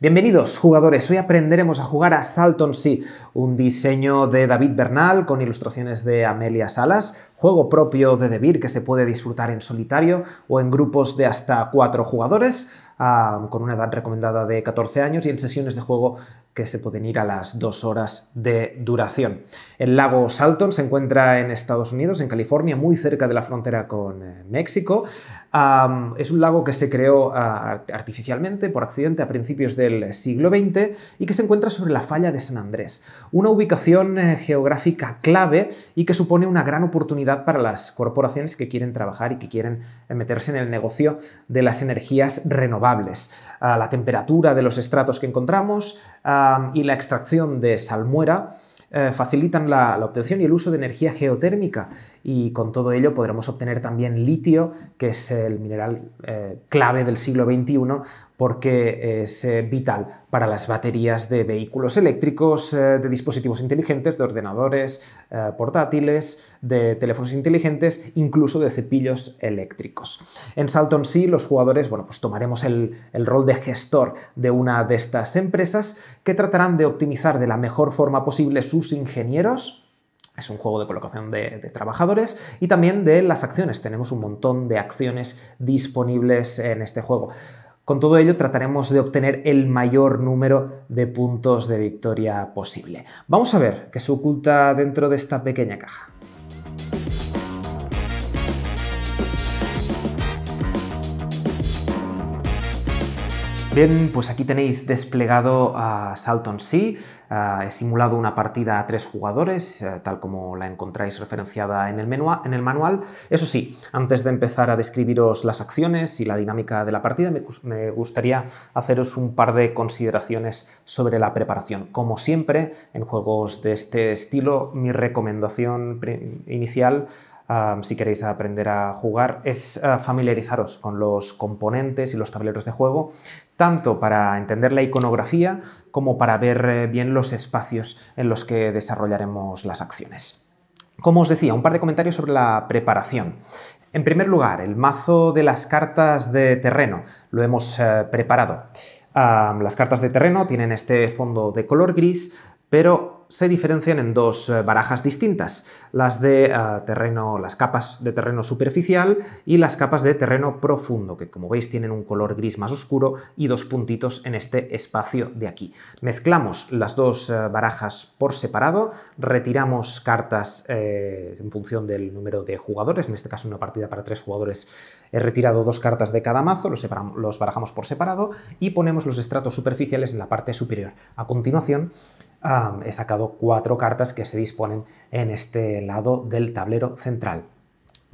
Bienvenidos jugadores, hoy aprenderemos a jugar a Salton Sea, un diseño de David Bernal con ilustraciones de Amelia Salas, juego propio de Debir que se puede disfrutar en solitario o en grupos de hasta cuatro jugadores, ah, con una edad recomendada de 14 años y en sesiones de juego que se pueden ir a las dos horas de duración. El lago Salton se encuentra en Estados Unidos, en California, muy cerca de la frontera con eh, México. es un lago que se creó ah, artificialmente, por accidente, a principios del siglo XX y que se encuentra sobre la falla de San Andrés, una ubicación eh, geográfica clave y que supone una gran oportunidad para las corporaciones que quieren trabajar y que quieren eh, meterse en el negocio de las energías renovables. Ah, la temperatura de los estratos que encontramos, y la extracción de salmuera eh, facilitan la, obtención y el uso de energía geotérmica y con todo ello podremos obtener también litio, que es el mineral eh, clave del siglo XXI porque es eh, vital para las baterías de vehículos eléctricos, de dispositivos inteligentes, de ordenadores portátiles, de teléfonos inteligentes, incluso de cepillos eléctricos. En Salton Sea los jugadores bueno, pues tomaremos el, rol de gestor de una de estas empresas que tratarán de optimizar de la mejor forma posible su ingenieros. Es un juego de colocación de, trabajadores y también de las acciones. Tenemos un montón de acciones disponibles en este juego. Con todo ello trataremos de obtener el mayor número de puntos de victoria posible. Vamos a ver qué se oculta dentro de esta pequeña caja. Bien, pues aquí tenéis desplegado a Salton Sea. Ah, he simulado una partida a tres jugadores, eh, tal como la encontráis referenciada en el, en el, manual. Eso sí, antes de empezar a describiros las acciones y la dinámica de la partida, me, gustaría haceros un par de consideraciones sobre la preparación. Como siempre, en juegos de este estilo, mi recomendación inicial si queréis aprender a jugar, es ah, familiarizaros con los componentes y los tableros de juego tanto para entender la iconografía como para ver eh, bien los espacios en los que desarrollaremos las acciones. Como os decía, un par de comentarios sobre la preparación. En primer lugar, el mazo de las cartas de terreno lo hemos eh, preparado. las cartas de terreno tienen este fondo de color gris, pero se diferencian en dos eh, barajas distintas, las de eh, terreno, las capas de terreno superficial y las capas de terreno profundo, que como veis tienen un color gris más oscuro y dos puntitos en este espacio de aquí. Mezclamos las dos eh, barajas por separado, retiramos cartas en función del número de jugadores, en este caso una partida para tres jugadores he retirado dos cartas de cada mazo, los, los barajamos por separado y ponemos los estratos superficiales en la parte superior. A continuación he sacado cuatro cartas que se disponen en este lado del tablero central.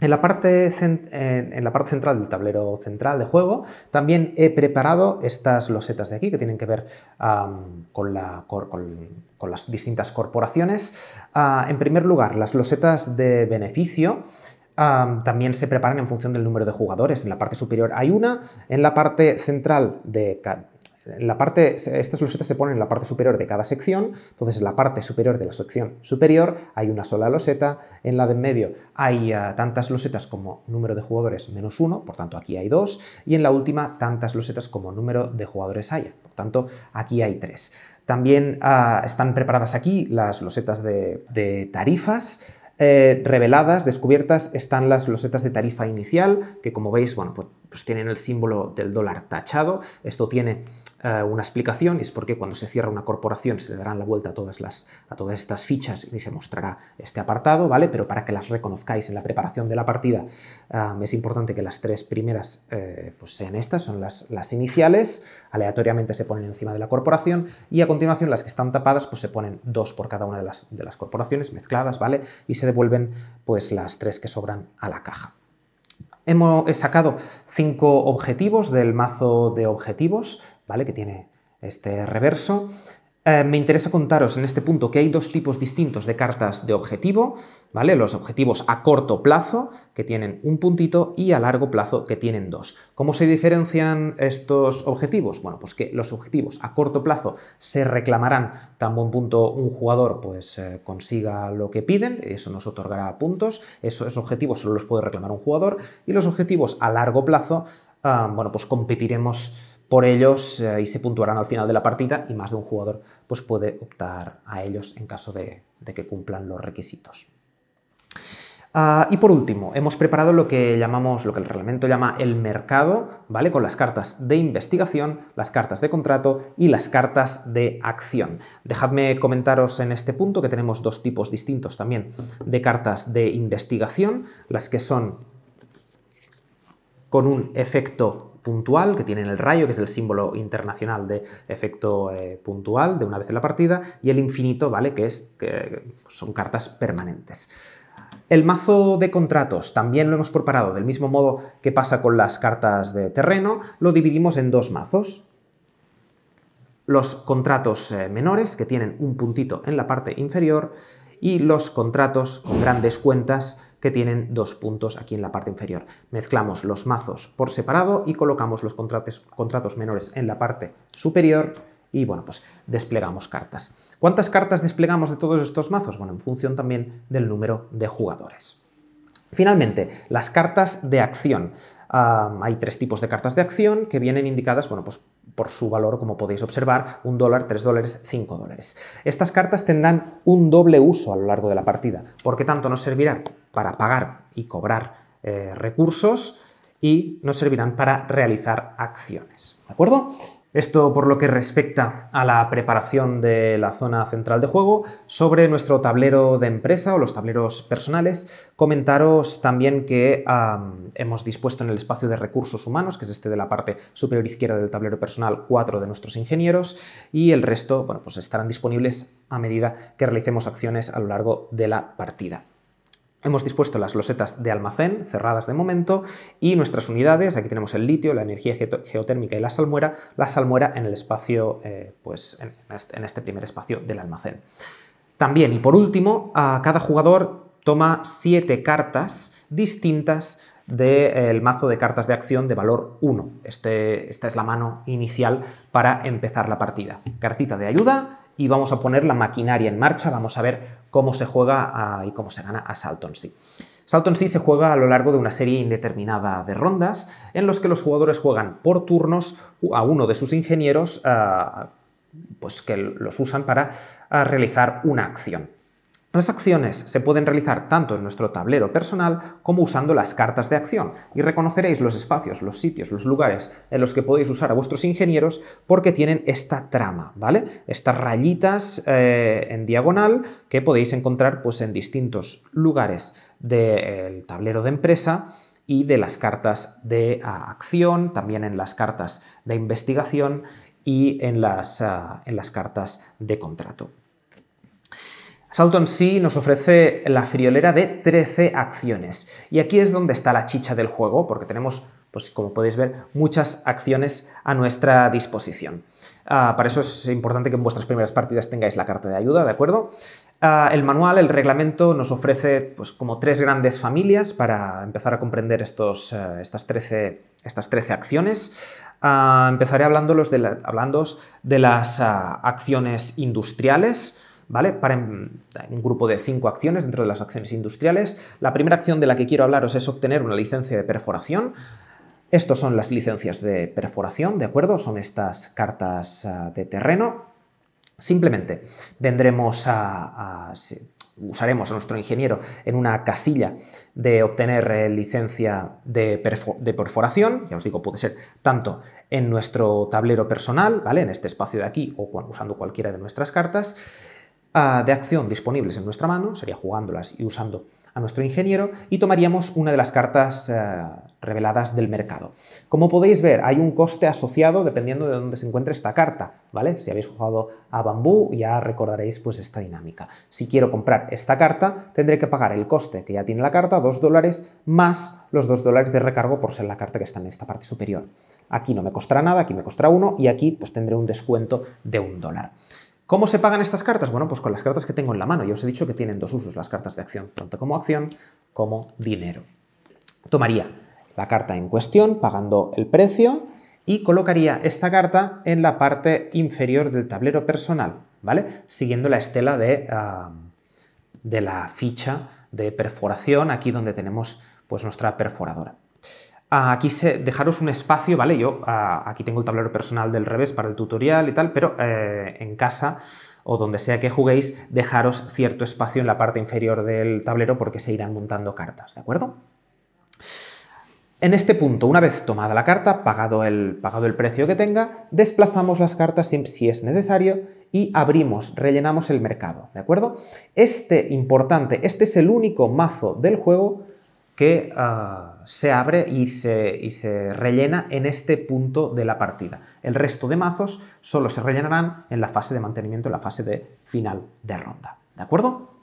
En la, parte central del tablero central de juego también he preparado estas losetas de aquí que tienen que ver con, las distintas corporaciones. Ah, en primer lugar, las losetas de beneficio también se preparan en función del número de jugadores. En la parte superior hay una, en la parte central de la parte, estas losetas se ponen en la parte superior de cada sección, entonces en la parte superior de la sección superior hay una sola loseta, en la de en medio hay ah, tantas losetas como número de jugadores menos uno, por tanto aquí hay dos, y en la última tantas losetas como número de jugadores haya, por tanto aquí hay tres. También ah, están preparadas aquí las losetas de, tarifas, eh, reveladas, descubiertas, están las losetas de tarifa inicial, que como veis, bueno, pues, pues tienen el símbolo del dólar tachado. Esto tiene eh, una explicación, es porque cuando se cierra una corporación se le darán la vuelta a todas, las, a todas estas fichas y se mostrará este apartado, ¿vale? Pero para que las reconozcáis en la preparación de la partida eh, es importante que las tres primeras eh, pues sean estas, son las, las, iniciales, aleatoriamente se ponen encima de la corporación y a continuación las que están tapadas pues se ponen dos por cada una de las, de las corporaciones mezcladas, ¿vale? Y se devuelven pues las tres que sobran a la caja. Hemos, he sacado cinco objetivos del mazo de objetivos ¿vale? Que tiene este reverso. Eh, me interesa contaros en este punto que hay dos tipos distintos de cartas de objetivo, ¿vale? Los objetivos a corto plazo, que tienen un puntito, y a largo plazo, que tienen dos. ¿Cómo se diferencian estos objetivos? Bueno, pues que los objetivos a corto plazo se reclamarán tan buen punto un jugador pues eh, consiga lo que piden, eso nos otorgará puntos, esos objetivos solo los puede reclamar un jugador, y los objetivos a largo plazo, ah, bueno, pues competiremos por ellos eh, y se puntuarán al final de la partida y más de un jugador pues, puede optar a ellos en caso de que cumplan los requisitos. Ah, y por último, hemos preparado lo que llamamos, lo que el reglamento llama el mercado, ¿vale? Con las cartas de investigación, las cartas de contrato y las cartas de acción. Dejadme comentaros en este punto que tenemos dos tipos distintos también de cartas de investigación, las que son con un efecto puntual, que tienen el rayo, que es el símbolo internacional de efecto eh, puntual de una vez en la partida, y el infinito, ¿vale? Que, es, que son cartas permanentes. El mazo de contratos también lo hemos preparado del mismo modo que pasa con las cartas de terreno, lo dividimos en dos mazos. Los contratos eh, menores, que tienen un puntito en la parte inferior, y los contratos con grandes cuentas, que tienen dos puntos aquí en la parte inferior. Mezclamos los mazos por separado y colocamos los contratos, contratos menores en la parte superior y bueno, pues desplegamos cartas. ¿Cuántas cartas desplegamos de todos estos mazos? Bueno, en función también del número de jugadores. Finalmente, las cartas de acción. Hay tres tipos de cartas de acción que vienen indicadas, bueno, pues por su valor, como podéis observar, un dólar, tres dólares, cinco dólares. Estas cartas tendrán un doble uso a lo largo de la partida, porque tanto nos servirán para pagar y cobrar eh, recursos y nos servirán para realizar acciones. ¿De acuerdo? Esto por lo que respecta a la preparación de la zona central de juego. Sobre nuestro tablero de empresa o los tableros personales, comentaros también que hemos dispuesto en el espacio de recursos humanos, que es este de la parte superior izquierda del tablero personal, cuatro de nuestros ingenieros y el resto bueno, pues estarán disponibles a medida que realicemos acciones a lo largo de la partida. Hemos dispuesto las losetas de almacén cerradas de momento y nuestras unidades, aquí tenemos el litio, la energía geotérmica y la salmuera, la salmuera en el espacio, eh, pues en este primer espacio del almacén. También, y por último, a cada jugador toma siete cartas distintas del mazo de cartas de acción de valor 1. Este, esta es la mano inicial para empezar la partida. Cartita de ayuda, y vamos a poner la maquinaria en marcha, vamos a ver cómo se juega ah, y cómo se gana a Salton Sea. Salton Sea se juega a lo largo de una serie indeterminada de rondas en los que los jugadores juegan por turnos a uno de sus ingenieros ah, pues que los usan para ah, realizar una acción. Las acciones se pueden realizar tanto en nuestro tablero personal como usando las cartas de acción y reconoceréis los espacios, los sitios, los lugares en los que podéis usar a vuestros ingenieros porque tienen esta trama, ¿vale? Estas rayitas eh, en diagonal que podéis encontrar pues, en distintos lugares del tablero de empresa y de las cartas de acción, también en las cartas de investigación y en las, ah, en las cartas de contrato. Salton Sea nos ofrece la friolera de 13 acciones. Y aquí es donde está la chicha del juego, porque tenemos, pues como podéis ver, muchas acciones a nuestra disposición. Ah, para eso es importante que en vuestras primeras partidas tengáis la carta de ayuda, ¿de acuerdo? Ah, el manual, el reglamento, nos ofrece pues, como tres grandes familias para empezar a comprender estos, eh, estas, 13, estas 13 acciones. Ah, empezaré hablándolos de, de las acciones industriales, ¿vale? Para un grupo de cinco acciones dentro de las acciones industriales. La primera acción de la que quiero hablaros es obtener una licencia de perforación. Estos son las licencias de perforación, ¿de acuerdo? Son estas cartas ah, de terreno. Simplemente vendremos a, usaremos a nuestro ingeniero en una casilla de obtener eh, licencia de, de, perforación, ya os digo, puede ser tanto en nuestro tablero personal, ¿vale? En este espacio de aquí o usando cualquiera de nuestras cartas, de acción disponibles en nuestra mano, sería jugándolas y usando a nuestro ingeniero, y tomaríamos una de las cartas eh, reveladas del mercado. Como podéis ver, hay un coste asociado dependiendo de dónde se encuentre esta carta, ¿vale? Si habéis jugado a bambú, ya recordaréis pues esta dinámica. Si quiero comprar esta carta, tendré que pagar el coste que ya tiene la carta, 2 dólares, más los 2 dólares de recargo por ser la carta que está en esta parte superior. Aquí no me costará nada, aquí me costará uno, y aquí pues tendré un descuento de un dólar. ¿Cómo se pagan estas cartas? Bueno, pues con las cartas que tengo en la mano. Ya os he dicho que tienen dos usos las cartas de acción, tanto como acción como dinero. Tomaría la carta en cuestión pagando el precio y colocaría esta carta en la parte inferior del tablero personal, ¿vale? Siguiendo la estela de, ah, de la ficha de perforación, aquí donde tenemos pues, nuestra perforadora. Aquí se, dejaros un espacio, ¿vale? Yo aquí tengo el tablero personal del revés para el tutorial y tal, pero eh, en casa o donde sea que juguéis, dejaros cierto espacio en la parte inferior del tablero porque se irán montando cartas, ¿de acuerdo? En este punto, una vez tomada la carta, pagado el, pagado el precio que tenga, desplazamos las cartas si es necesario y abrimos, rellenamos el mercado, ¿de acuerdo? Este importante, este es el único mazo del juego que ah, se abre y se, y se, rellena en este punto de la partida. El resto de mazos solo se rellenarán en la fase de mantenimiento, en la fase de final de ronda, ¿de acuerdo?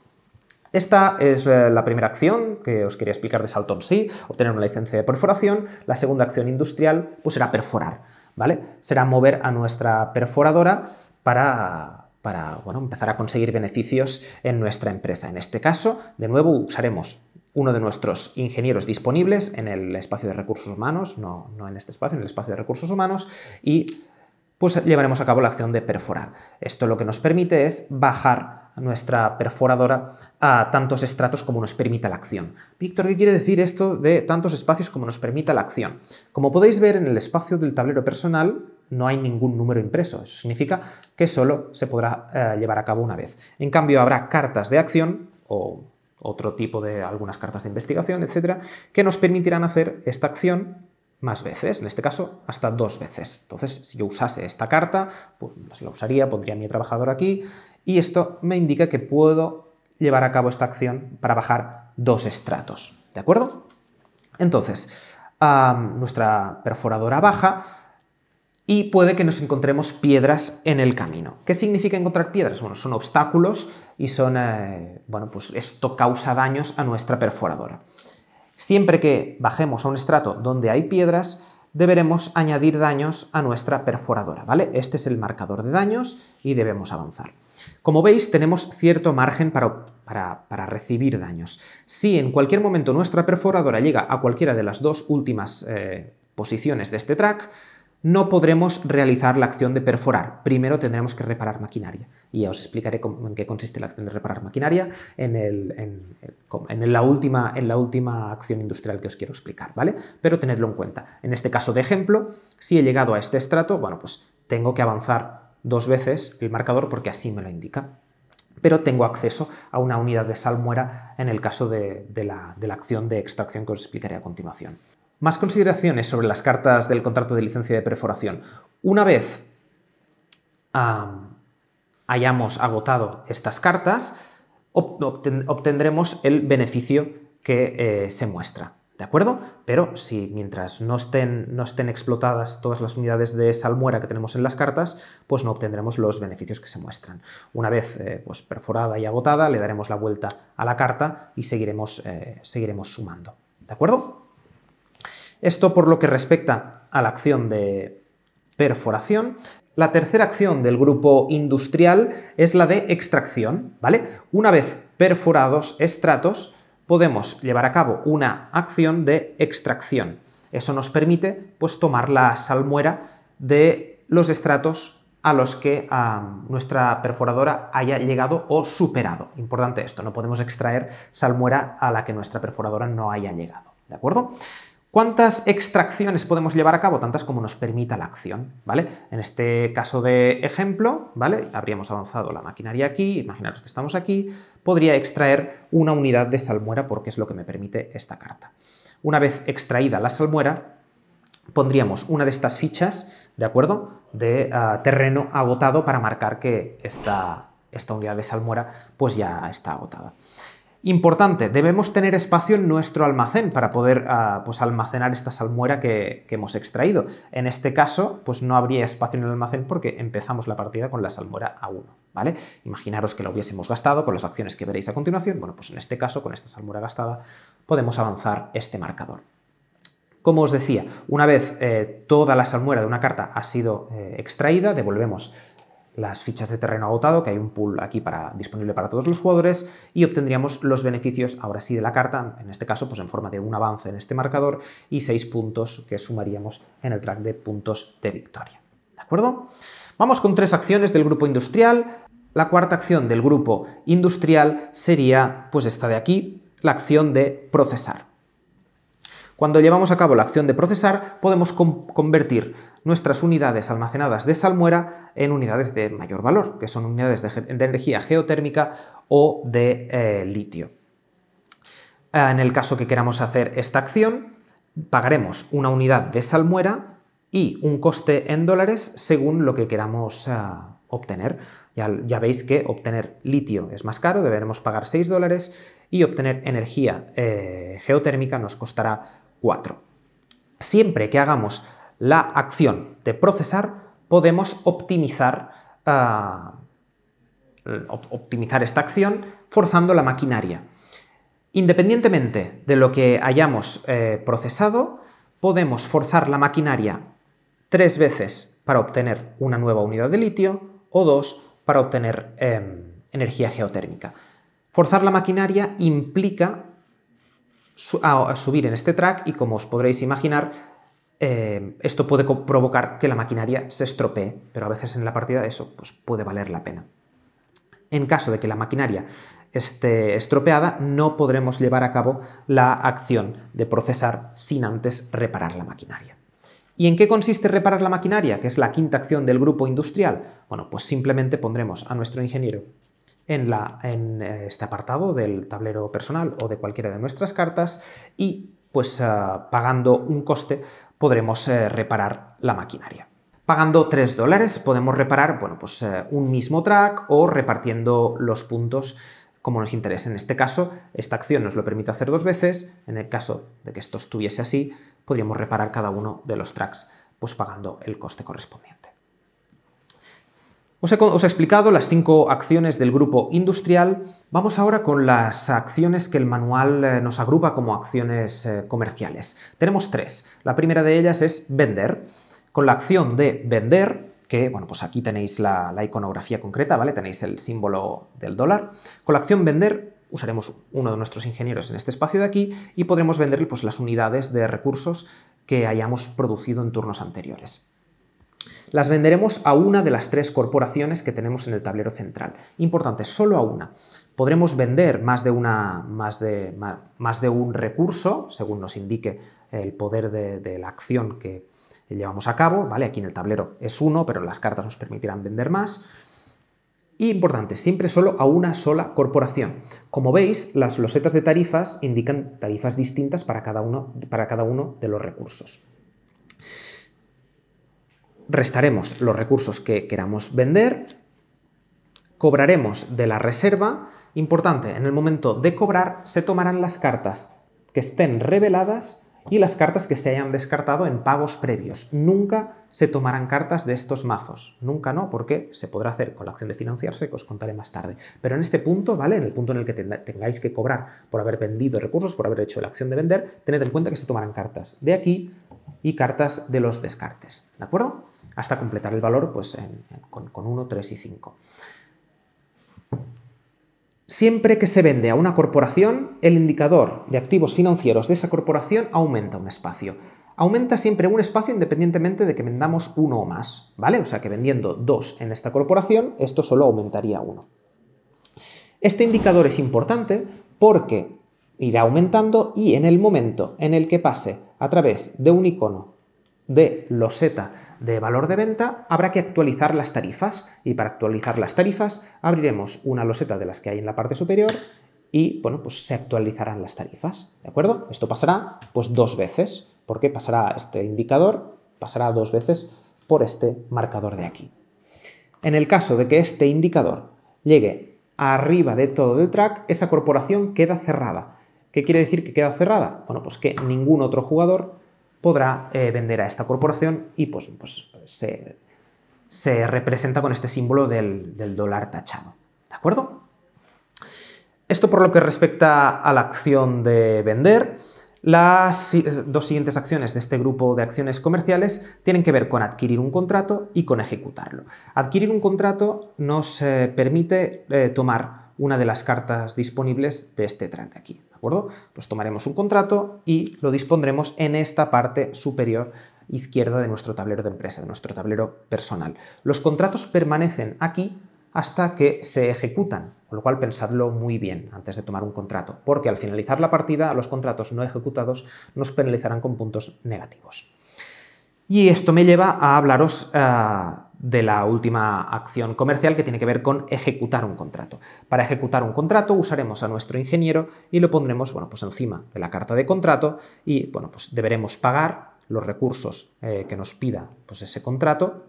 Esta es eh, la primera acción que os quería explicar de Salton Sea, obtener una licencia de perforación. La segunda acción industrial pues será perforar, ¿vale? Será mover a nuestra perforadora para, para bueno, empezar a conseguir beneficios en nuestra empresa. En este caso, de nuevo, usaremos uno de nuestros ingenieros disponibles en el espacio de recursos humanos, no, no en este espacio, en el espacio de recursos humanos, y pues llevaremos a cabo la acción de perforar. Esto lo que nos permite es bajar nuestra perforadora a tantos estratos como nos permita la acción. Víctor, ¿qué quiere decir esto de tantos espacios como nos permita la acción? Como podéis ver en el espacio del tablero personal, no hay ningún número impreso. Eso significa que solo se podrá eh, llevar a cabo una vez. En cambio, habrá cartas de acción o otro tipo de algunas cartas de investigación, etcétera, que nos permitirán hacer esta acción más veces, en este caso hasta dos veces. Entonces, si yo usase esta carta, pues la usaría, pondría mi trabajador aquí y esto me indica que puedo llevar a cabo esta acción para bajar dos estratos. ¿De acuerdo? Entonces, nuestra perforadora baja y puede que nos encontremos piedras en el camino. ¿Qué significa encontrar piedras? Bueno, son obstáculos y son, eh, bueno, pues esto causa daños a nuestra perforadora. Siempre que bajemos a un estrato donde hay piedras, deberemos añadir daños a nuestra perforadora, ¿vale? Este es el marcador de daños y debemos avanzar. Como veis, tenemos cierto margen para, para, recibir daños. Si en cualquier momento nuestra perforadora llega a cualquiera de las dos últimas eh, posiciones de este track, no podremos realizar la acción de perforar. Primero tendremos que reparar maquinaria. Y ya os explicaré en qué consiste la acción de reparar maquinaria en, la última, acción industrial que os quiero explicar, ¿vale? Pero tenedlo en cuenta. En este caso de ejemplo, si he llegado a este estrato, bueno, pues tengo que avanzar dos veces el marcador porque así me lo indica pero tengo acceso a una unidad de salmuera en el caso de la acción de extracción que os explicaré a continuación. Más consideraciones sobre las cartas del contrato de licencia de perforación. Una vez hayamos agotado estas cartas, obtendremos el beneficio que eh, se muestra. ¿De acuerdo? Pero si mientras no estén, no estén explotadas todas las unidades de salmuera que tenemos en las cartas, pues no obtendremos los beneficios que se muestran. Una vez eh, pues perforada y agotada, le daremos la vuelta a la carta y seguiremos, eh, seguiremos sumando. ¿De acuerdo? Esto por lo que respecta a la acción de perforación. La tercera acción del grupo industrial es la de extracción, ¿vale? Una vez perforados estratos, podemos llevar a cabo una acción de extracción. Eso nos permite pues, tomar la salmuera de los estratos a los que nuestra perforadora haya llegado o superado. Importante esto, no podemos extraer salmuera a la que nuestra perforadora no haya llegado. ¿De acuerdo? ¿Cuántas extracciones podemos llevar a cabo? Tantas como nos permita la acción, ¿vale? En este caso de ejemplo, ¿vale? Habríamos avanzado la maquinaria aquí, imaginaros que estamos aquí, podría extraer una unidad de salmuera porque es lo que me permite esta carta. Una vez extraída la salmuera, pondríamos una de estas fichas, ¿de acuerdo? De ah, terreno agotado para marcar que esta, esta unidad de salmuera pues ya está agotada. Importante, debemos tener espacio en nuestro almacén para poder ah, pues almacenar esta salmuera que, hemos extraído. En este caso, pues no habría espacio en el almacén porque empezamos la partida con la salmuera a 1, ¿vale? Imaginaros que lo hubiésemos gastado con las acciones que veréis a continuación. Bueno, pues en este caso, con esta salmuera gastada, podemos avanzar este marcador. Como os decía, una vez eh, toda la salmuera de una carta ha sido eh, extraída, devolvemos las fichas de terreno agotado, que hay un pool aquí para, disponible para todos los jugadores, y obtendríamos los beneficios, ahora sí, de la carta, en este caso, pues en forma de un avance en este marcador y seis puntos que sumaríamos en el track de puntos de victoria. ¿De acuerdo? Vamos con tres acciones del grupo industrial. La cuarta acción del grupo industrial sería, pues esta de aquí, la acción de procesar. Cuando llevamos a cabo la acción de procesar, podemos convertir nuestras unidades almacenadas de salmuera en unidades de mayor valor, que son unidades de, energía geotérmica o de eh, litio. En el caso que queramos hacer esta acción, pagaremos una unidad de salmuera y un coste en dólares según lo que queramos ah, obtener. Ya, veis que obtener litio es más caro, deberemos pagar 6 dólares y obtener energía eh, geotérmica nos costará 4. Siempre que hagamos la acción de procesar, podemos optimizar, ah, optimizar esta acción forzando la maquinaria. Independientemente de lo que hayamos eh, procesado, podemos forzar la maquinaria tres veces para obtener una nueva unidad de litio o dos para obtener em, energía geotérmica. Forzar la maquinaria implica subir en este track y como os podréis imaginar, em, esto puede provocar que la maquinaria se estropee, pero a veces en la partida eso pues, puede valer la pena. En caso de que la maquinaria esté estropeada, no podremos llevar a cabo la acción de procesar sin antes reparar la maquinaria. ¿Y en qué consiste reparar la maquinaria, que es la quinta acción del grupo industrial? Bueno, pues simplemente pondremos a nuestro ingeniero en, la, en eh, este apartado del tablero personal o de cualquiera de nuestras cartas y pues eh, pagando un coste podremos eh, reparar la maquinaria. Pagando 3 dólares podemos reparar bueno, pues, un mismo track o repartiendo los puntos como nos interese. En este caso, esta acción nos lo permite hacer dos veces. En el caso de que esto estuviese así, podríamos reparar cada uno de los tracks pues pagando el coste correspondiente. Os he, explicado las cinco acciones del grupo industrial. Vamos ahora con las acciones que el manual eh, nos agrupa como acciones eh, comerciales. Tenemos tres. La primera de ellas es vender. Con la acción de vender que, bueno, pues aquí tenéis la, iconografía concreta, ¿vale? Tenéis el símbolo del dólar. Con la acción vender usaremos uno de nuestros ingenieros en este espacio de aquí y podremos venderle pues, las unidades de recursos que hayamos producido en turnos anteriores. Las venderemos a una de las tres corporaciones que tenemos en el tablero central. Importante, solo a una. Podremos vender más de, una, más de, un recurso, según nos indique el poder de la acción que, llevamos a cabo, ¿vale? Aquí en el tablero es uno, pero las cartas nos permitirán vender más. Y importante, siempre solo a una sola corporación. Como veis, las losetas de tarifas indican tarifas distintas para cada uno de los recursos. Restaremos los recursos que queramos vender, cobraremos de la reserva. Importante, en el momento de cobrar se tomarán las cartas que estén reveladas y las cartas que se hayan descartado en pagos previos. Nunca se tomarán cartas de estos mazos. Nunca no, porque se podrá hacer con la acción de financiarse, que os contaré más tarde. Pero en este punto, ¿vale? En el punto en el que tengáis que cobrar por haber vendido recursos, por haber hecho la acción de vender, tened en cuenta que se tomarán cartas de aquí y cartas de los descartes. ¿De acuerdo? Hasta completar el valor pues, con, con 1, 3 y 5. Siempre que se vende a una corporación, el indicador de activos financieros de esa corporación aumenta un espacio. Aumenta siempre un espacio independientemente de que vendamos uno o más, ¿vale? O sea que vendiendo dos en esta corporación, esto solo aumentaría uno. Este indicador es importante porque irá aumentando y en el momento en el que pase a través de un icono de loseta de valor de venta, habrá que actualizar las tarifas y para actualizar las tarifas abriremos una loseta de las que hay en la parte superior y bueno, pues se actualizarán las tarifas, ¿de acuerdo? Esto pasará pues dos veces, porque pasará este indicador, pasará dos veces por este marcador de aquí. En el caso de que este indicador llegue arriba de todo el track, esa corporación queda cerrada. ¿Qué quiere decir que queda cerrada? Bueno, pues que ningún otro jugador podrá eh, vender a esta corporación y pues, pues se, representa con este símbolo del, dólar tachado. ¿De acuerdo? Esto por lo que respecta a la acción de vender. Las dos siguientes acciones de este grupo de acciones comerciales tienen que ver con adquirir un contrato y con ejecutarlo. Adquirir un contrato nos eh, permite eh, tomar una de las cartas disponibles de este track aquí acuerdo? Pues tomaremos un contrato y lo dispondremos en esta parte superior izquierda de nuestro tablero de empresa, de nuestro tablero personal. Los contratos permanecen aquí hasta que se ejecutan, con lo cual pensadlo muy bien antes de tomar un contrato, porque al finalizar la partida los contratos no ejecutados nos penalizarán con puntos negativos. Y esto me lleva a hablaros eh, de la última acción comercial que tiene que ver con ejecutar un contrato. Para ejecutar un contrato usaremos a nuestro ingeniero y lo pondremos bueno, pues encima de la carta de contrato y bueno, pues deberemos pagar los recursos eh, que nos pida pues ese contrato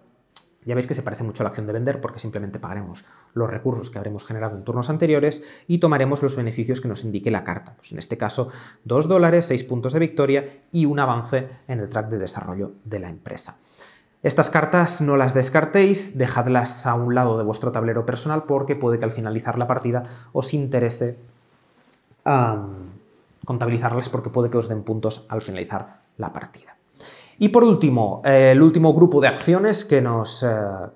ya veis que se parece mucho a la acción de vender porque simplemente pagaremos los recursos que habremos generado en turnos anteriores y tomaremos los beneficios que nos indique la carta. Pues en este caso, 2 dólares, 6 puntos de victoria y un avance en el track de desarrollo de la empresa. Estas cartas no las descartéis, dejadlas a un lado de vuestro tablero personal porque puede que al finalizar la partida os interese contabilizarlas porque puede que os den puntos al finalizar la partida. Y por último, eh, el último grupo de acciones que nos, eh,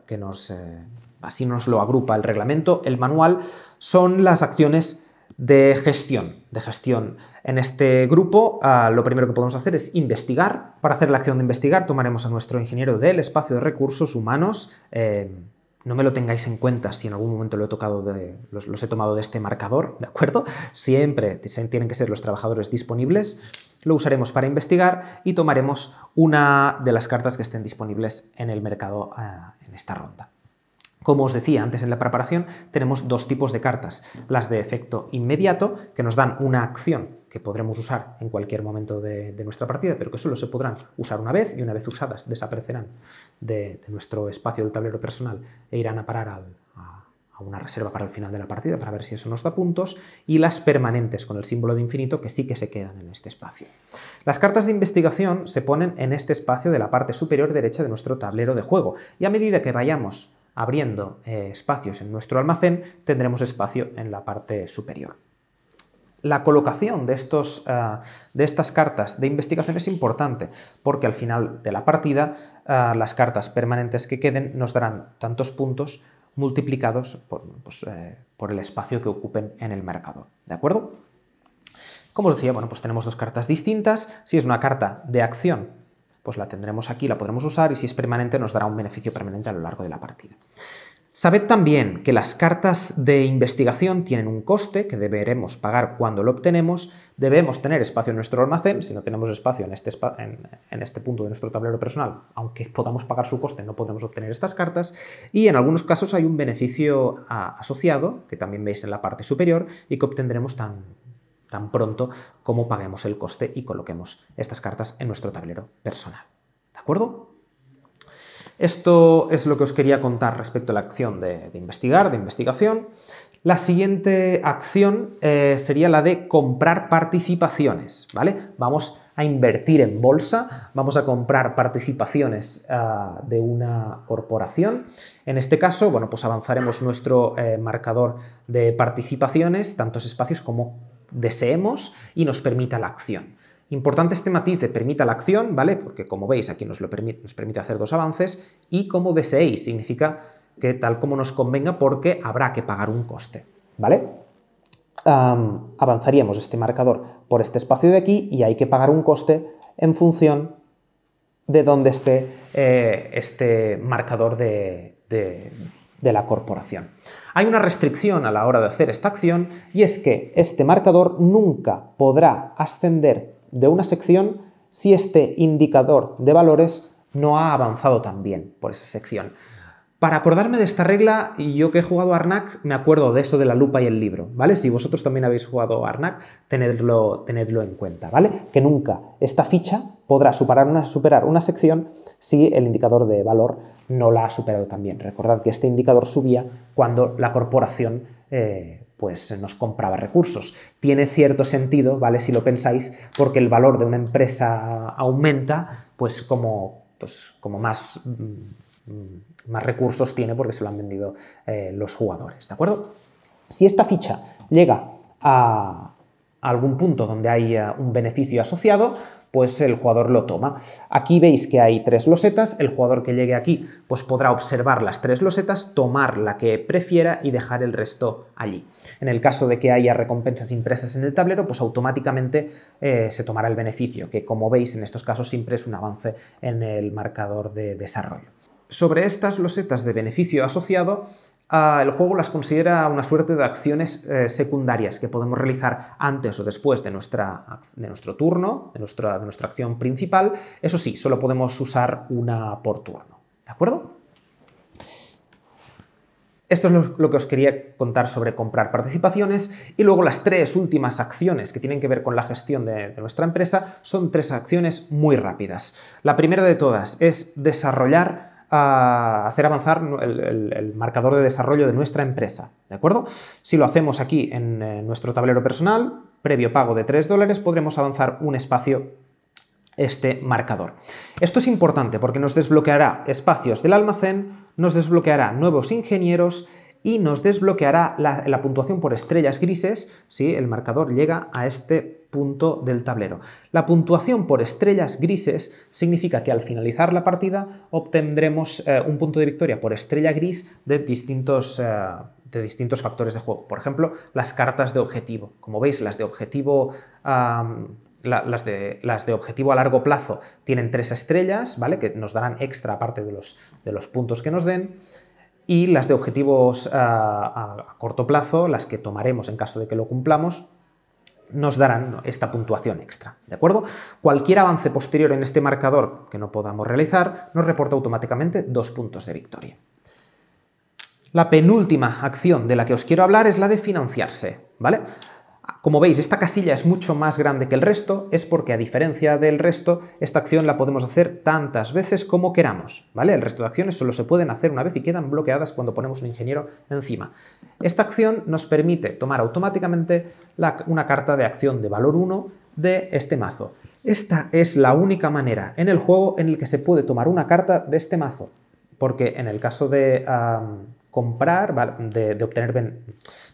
que nos eh, así nos lo agrupa el reglamento, el manual, son las acciones de gestión. De gestión. En este grupo, ah, lo primero que podemos hacer es investigar. Para hacer la acción de investigar, tomaremos a nuestro ingeniero del espacio de recursos humanos. no me lo tengáis en cuenta si en algún momento lo he tocado de, los, los, he tomado de este marcador, ¿de acuerdo? Siempre tienen que ser los trabajadores disponibles lo usaremos para investigar y tomaremos una de las cartas que estén disponibles en el mercado eh, en esta ronda. Como os decía antes en la preparación, tenemos dos tipos de cartas. Las de efecto inmediato, que nos dan una acción que podremos usar en cualquier momento de, nuestra partida, pero que solo se podrán usar una vez y una vez usadas desaparecerán de, nuestro espacio del tablero personal e irán a parar al, a una reserva para el final de la partida para ver si eso nos da puntos, y las permanentes con el símbolo de infinito que sí que se quedan en este espacio. Las cartas de investigación se ponen en este espacio de la parte superior derecha de nuestro tablero de juego, y a medida que vayamos abriendo eh, espacios en nuestro almacén, tendremos espacio en la parte superior. La colocación de, estos, eh, de, estas cartas de investigación es importante porque al final de la partida eh, las cartas permanentes que queden nos darán tantos puntos multiplicados pues, eh, por, el espacio que ocupen en el mercado. ¿De acuerdo? Como os decía, bueno, pues tenemos dos cartas distintas. Si es una carta de acción, pues la tendremos aquí, la podremos usar, y si es permanente nos dará un beneficio permanente a lo largo de la partida. Sabed también que las cartas de investigación tienen un coste que deberemos pagar cuando lo obtenemos, debemos tener espacio en nuestro almacén, si no tenemos espacio en este, este punto de nuestro tablero personal, aunque podamos pagar su coste, no podremos obtener estas cartas, y en algunos casos hay un beneficio asociado, que también veis en la parte superior, y que obtendremos tan, tan pronto como paguemos el coste y coloquemos estas cartas en nuestro tablero personal. ¿De acuerdo? Esto es lo que os quería contar respecto a la acción de, investigar, de investigación. La siguiente acción eh, sería la de comprar participaciones, ¿vale? Vamos a invertir en bolsa, vamos a comprar participaciones ah, de una corporación. En este caso, bueno, pues avanzaremos nuestro eh, marcador de participaciones, tantos espacios como deseemos y nos permita la acción. Importante este matiz de permita la acción, ¿vale? Porque como veis aquí nos, lo permite, nos permite hacer dos avances y como deseéis, significa que tal como nos convenga porque habrá que pagar un coste, ¿vale? avanzaríamos este marcador por este espacio de aquí y hay que pagar un coste en función de dónde esté eh, este marcador de, de la corporación. Hay una restricción a la hora de hacer esta acción y es que este marcador nunca podrá ascender de una sección si este indicador de valores no ha avanzado tan bien por esa sección. Para acordarme de esta regla, y yo que he jugado a Arnak, me acuerdo de eso de la lupa y el libro, ¿vale? Si vosotros también habéis jugado a Arnak, tenedlo, tenedlo en cuenta, ¿vale? Que nunca esta ficha podrá superar una, superar una sección si el indicador de valor no la ha superado también. Recordad que este indicador subía cuando la corporación eh, pues nos compraba recursos. Tiene cierto sentido, ¿vale? Si lo pensáis, porque el valor de una empresa aumenta, pues como, pues como más, mm, más recursos tiene porque se lo han vendido eh, los jugadores, ¿de acuerdo? Si esta ficha llega a algún punto donde hay eh, un beneficio asociado, pues el jugador lo toma. Aquí veis que hay tres losetas, el jugador que llegue aquí pues podrá observar las tres losetas, tomar la que prefiera y dejar el resto allí. En el caso de que haya recompensas impresas en el tablero, pues automáticamente eh, se tomará el beneficio, que como veis en estos casos siempre es un avance en el marcador de desarrollo. Sobre estas losetas de beneficio asociado ah, el juego las considera una suerte de acciones eh, secundarias que podemos realizar antes o después de, nuestra, de nuestro turno, de nuestra, de nuestra acción principal. Eso sí, solo podemos usar una por turno. ¿De acuerdo? Esto es lo, que os quería contar sobre comprar participaciones y luego las tres últimas acciones que tienen que ver con la gestión de, nuestra empresa son tres acciones muy rápidas. La primera de todas es desarrollar hacer avanzar el, marcador de desarrollo de nuestra empresa, ¿de acuerdo? Si lo hacemos aquí en, nuestro tablero personal, previo pago de 3 dólares, podremos avanzar un espacio este marcador. Esto es importante porque nos desbloqueará espacios del almacén, nos desbloqueará nuevos ingenieros y nos desbloqueará la, puntuación por estrellas grises si el marcador llega a este punto del tablero. La puntuación por estrellas grises significa que al finalizar la partida obtendremos eh, un punto de victoria por estrella gris de distintos... Eh, de distintos factores de juego. Por ejemplo, las cartas de objetivo. Como veis, las de objetivo las, de, las, de, objetivo a largo plazo tienen tres estrellas, ¿vale? Que nos darán extra aparte de los, de los puntos que nos den. Y las de objetivos a, corto plazo, las que tomaremos en caso de que lo cumplamos, nos darán esta puntuación extra, ¿de acuerdo? Cualquier avance posterior en este marcador que no podamos realizar nos reporta automáticamente dos puntos de victoria. La penúltima acción de la que os quiero hablar es la de financiarse, ¿vale? Como veis, esta casilla es mucho más grande que el resto, es porque a diferencia del resto, esta acción la podemos hacer tantas veces como queramos, ¿vale? El resto de acciones solo se pueden hacer una vez y quedan bloqueadas cuando ponemos un ingeniero encima. Esta acción nos permite tomar automáticamente una carta de acción de valor 1 de este mazo. Esta es la única manera en el juego en el que se puede tomar una carta de este mazo, porque en el caso de comprar, de, obtener,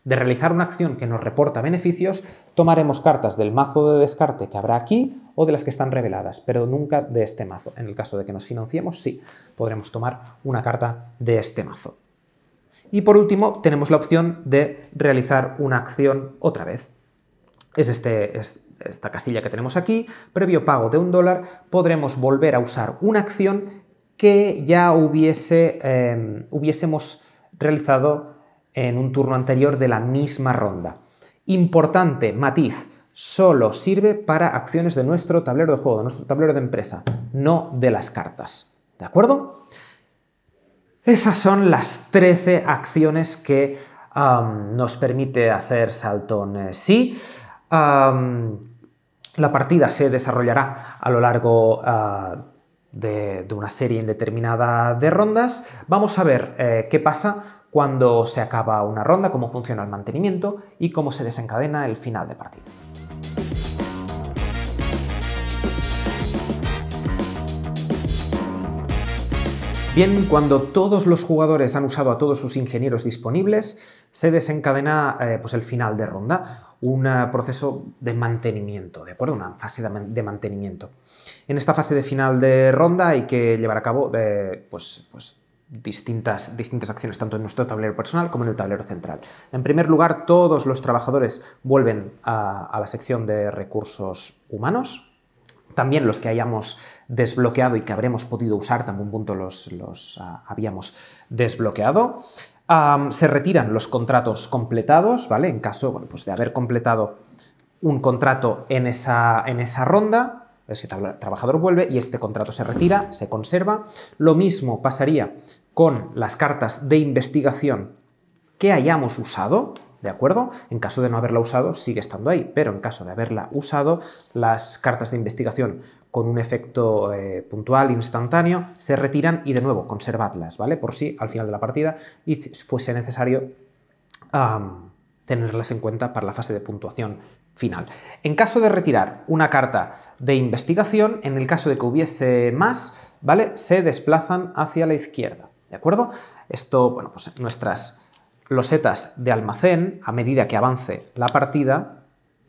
de realizar una acción que nos reporta beneficios, tomaremos cartas del mazo de descarte que habrá aquí o de las que están reveladas, pero nunca de este mazo. En el caso de que nos financiemos, sí, podremos tomar una carta de este mazo. Y por último, tenemos la opción de realizar una acción otra vez. Es, este, esta casilla que tenemos aquí, previo pago de un dólar, podremos volver a usar una acción que ya hubiese, eh, hubiésemos realizado en un turno anterior de la misma ronda. Importante, matiz, solo sirve para acciones de nuestro tablero de juego, de nuestro tablero de empresa, no de las cartas. ¿De acuerdo? Esas son las 13 acciones que nos permite hacer Salton eh, Sí. la partida se desarrollará a lo largo uh, de, una serie indeterminada de rondas. Vamos a ver eh, qué pasa cuando se acaba una ronda, cómo funciona el mantenimiento y cómo se desencadena el final de partida. Bien, cuando todos los jugadores han usado a todos sus ingenieros disponibles, se desencadena eh, pues el final de ronda, un eh, proceso de mantenimiento, ¿de acuerdo? Una fase de, mantenimiento. En esta fase de final de ronda hay que llevar a cabo eh, pues, pues distintas, distintas acciones, tanto en nuestro tablero personal como en el tablero central. En primer lugar, todos los trabajadores vuelven a la sección de recursos humanos, también los que hayamos desbloqueado y que habremos podido usar, también un punto los, los ah, habíamos desbloqueado. se retiran los contratos completados, ¿vale? En caso pues de haber completado un contrato en esa, en esa ronda, ese trabajador vuelve y este contrato se retira, se conserva. Lo mismo pasaría con las cartas de investigación que hayamos usado, ¿de acuerdo? En caso de no haberla usado, sigue estando ahí, pero en caso de haberla usado, las cartas de investigación con un efecto eh, puntual, instantáneo, se retiran y de nuevo conservadlas, ¿vale? Por si al final de la partida y fuese necesario tenerlas en cuenta para la fase de puntuación final. En caso de retirar una carta de investigación, en el caso de que hubiese más, ¿vale? Se desplazan hacia la izquierda, ¿de acuerdo? Esto, bueno, pues nuestras losetas de almacén, a medida que avance la partida,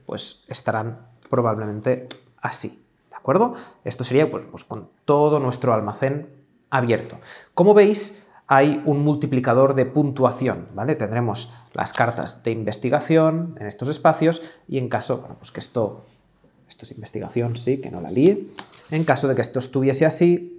pues estarán probablemente así, ¿de acuerdo? Esto sería pues, pues con todo nuestro almacén abierto. Como veis, hay un multiplicador de puntuación, ¿vale? Tendremos las cartas de investigación en estos espacios y en caso, bueno, pues que esto, esto es investigación, sí, que no la líe. En caso de que esto estuviese así,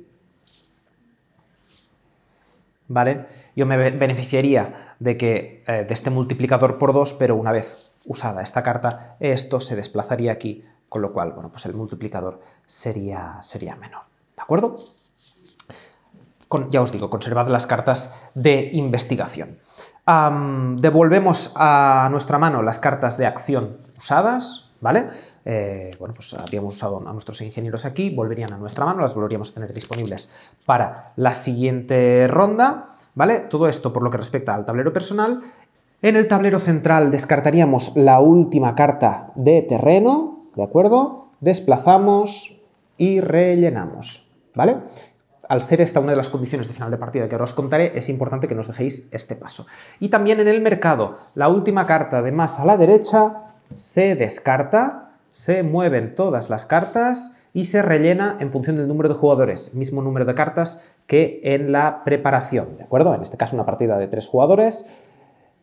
¿vale? Yo me beneficiaría de que de este multiplicador por 2, pero una vez usada esta carta, esto se desplazaría aquí, con lo cual, bueno, pues el multiplicador sería, sería menor. ¿De acuerdo? ya os digo, conservad las cartas de investigación. devolvemos a nuestra mano las cartas de acción usadas, ¿vale? Eh, bueno, pues habíamos usado a nuestros ingenieros aquí, volverían a nuestra mano, las volveríamos a tener disponibles para la siguiente ronda, ¿vale? Todo esto por lo que respecta al tablero personal en el tablero central descartaríamos la última carta de terreno, ¿de acuerdo? Desplazamos y rellenamos, ¿vale? Al ser esta una de las condiciones de final de partida que ahora os contaré, es importante que nos dejéis este paso. Y también en el mercado, la última carta de más a la derecha se descarta, se mueven todas las cartas y se rellena en función del número de jugadores, mismo número de cartas que en la preparación, ¿de acuerdo? En este caso una partida de tres jugadores,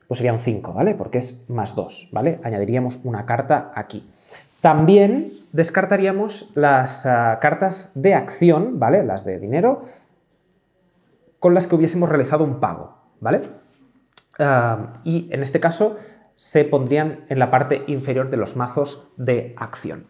pues serían 5, ¿vale? Porque es más 2, ¿vale? Añadiríamos una carta aquí. También descartaríamos las ah, cartas de acción, ¿vale? Las de dinero, con las que hubiésemos realizado un pago, ¿vale? Ah, y en este caso se pondrían en la parte inferior de los mazos de acción.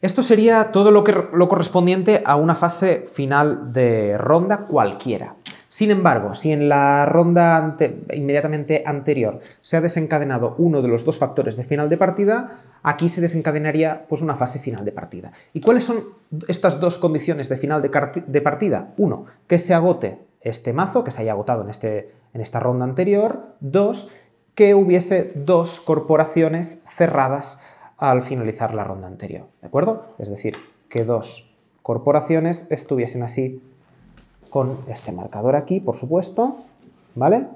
Esto sería todo lo, que, lo correspondiente a una fase final de ronda cualquiera. Sin embargo, si en la ronda inmediatamente anterior se ha desencadenado uno de los dos factores de final de partida, aquí se desencadenaría pues, una fase final de partida. ¿Y cuáles son estas dos condiciones de final de, partida? Uno, que se agote este mazo, que se haya agotado en, este, en esta ronda anterior. Dos, que hubiese dos corporaciones cerradas al finalizar la ronda anterior. ¿De acuerdo? Es decir, que dos corporaciones estuviesen así con este marcador aquí, por supuesto, ¿vale?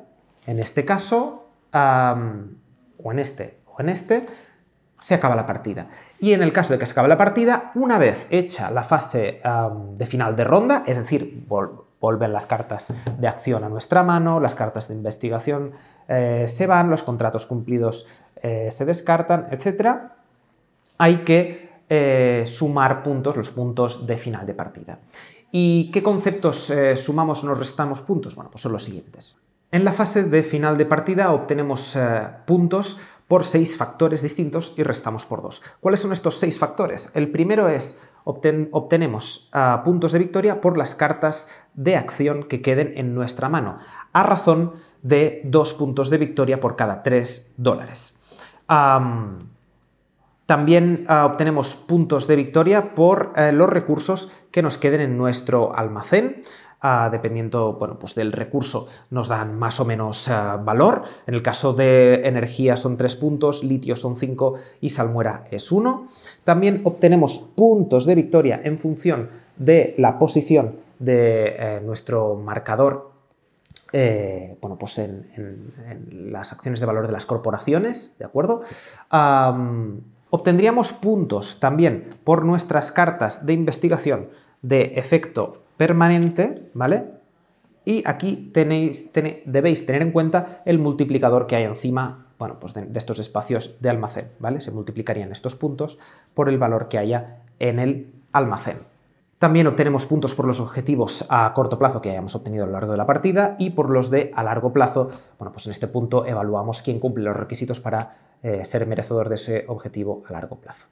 En este caso, o en este, o en este, se acaba la partida. Y en el caso de que se acabe la partida, una vez hecha la fase de final de ronda, es decir, vuelven las cartas de acción a nuestra mano, las cartas de investigación eh, se van, los contratos cumplidos eh, se descartan, etc., hay que eh, sumar puntos, los puntos de final de partida. ¿Y qué conceptos sumamos o nos restamos puntos? Bueno, pues son los siguientes. En la fase de final de partida obtenemos puntos por seis factores distintos y restamos por dos. ¿Cuáles son estos seis factores? El primero es obtenemos ah, puntos de victoria por las cartas de acción que queden en nuestra mano, a razón de dos puntos de victoria por cada tres dólares. También ah, obtenemos puntos de victoria por eh, los recursos que nos queden en nuestro almacén. Dependiendo bueno, pues del recurso, nos dan más o menos ah, valor. En el caso de energía son 3 puntos, litio son 5 y salmuera es 1. También obtenemos puntos de victoria en función de la posición de eh, nuestro marcador eh, bueno, pues en, las acciones de valor de las corporaciones, ¿de acuerdo? Obtendríamos puntos también por nuestras cartas de investigación de efecto permanente, ¿vale? Y aquí tenéis, debéis tener en cuenta el multiplicador que hay encima, bueno, pues de, estos espacios de almacén, ¿vale? Se multiplicarían estos puntos por el valor que haya en el almacén. También obtenemos puntos por los objetivos a corto plazo que hayamos obtenido a lo largo de la partida y por los de a largo plazo. Bueno, pues en este punto evaluamos quién cumple los requisitos para eh, ser merecedor de ese objetivo a largo plazo.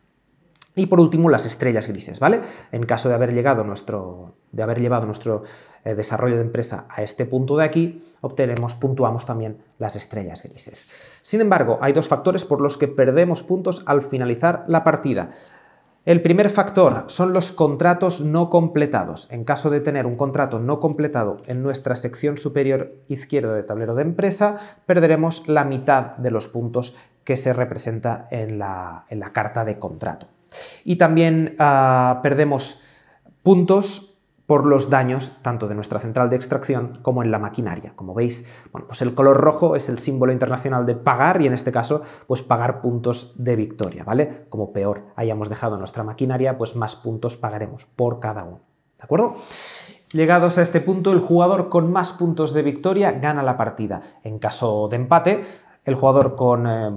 Y por último, las estrellas grises, ¿vale? En caso de haber, llegado nuestro, de haber llevado nuestro eh, desarrollo de empresa a este punto de aquí, obtenemos, puntuamos también las estrellas grises. Sin embargo, hay dos factores por los que perdemos puntos al finalizar la partida. El primer factor son los contratos no completados. En caso de tener un contrato no completado en nuestra sección superior izquierda de tablero de empresa, perderemos la mitad de los puntos que se representa en la, carta de contrato. Y también ah, perdemos puntos por los daños tanto de nuestra central de extracción como en la maquinaria. Como veis, bueno, pues el color rojo es el símbolo internacional de pagar y en este caso, pues pagar puntos de victoria, ¿vale? Como peor hayamos dejado nuestra maquinaria, pues más puntos pagaremos por cada uno, ¿de acuerdo? Llegados a este punto, el jugador con más puntos de victoria gana la partida. En caso de empate, el jugador con eh,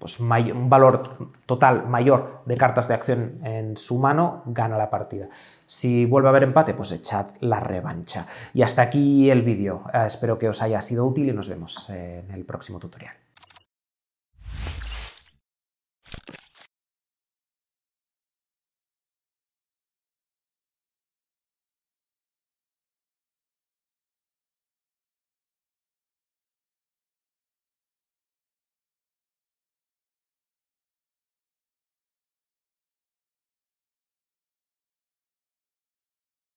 pues, un valor total mayor de cartas de acción en su mano, gana la partida. Si vuelve a haber empate, pues echad la revancha. Y hasta aquí el vídeo. Eh, espero que os haya sido útil y nos vemos en el próximo tutorial.